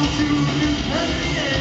You New President.